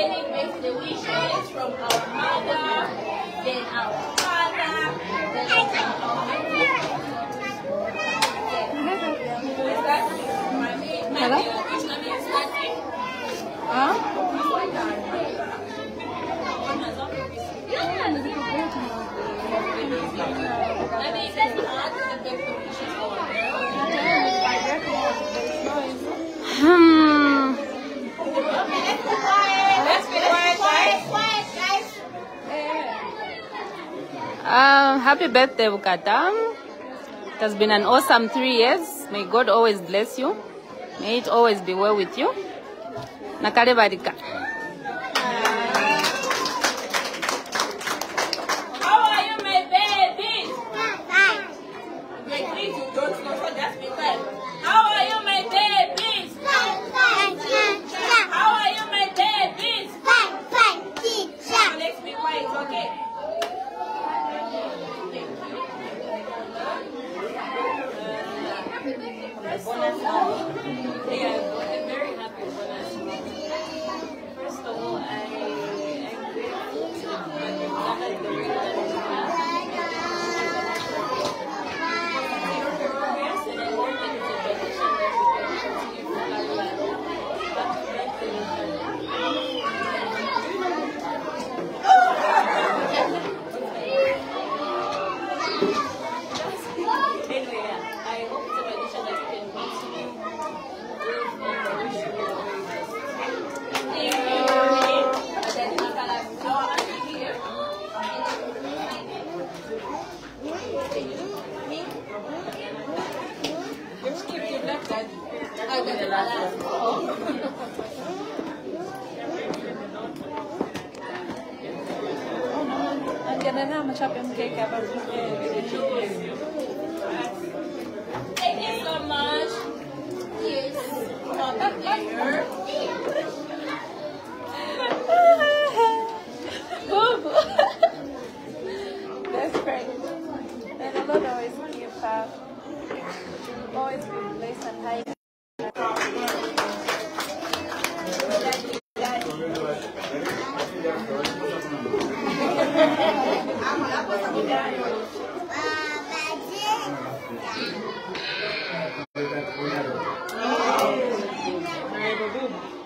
translating basically we share is from our mother. Um, happy birthday, Bukata. It has been an awesome three years. May God always bless you. May it always be well with you. Nakale barika. How are you, my baby? Wait, please, you don't know, so just be quiet. How are you, my babies? How are you, my babies? Let's be quiet, okay? Bonus mom. Thank you so much. Yes. Dear. Boo! That's great. And the Lord always give her, always blessed and high. do Google.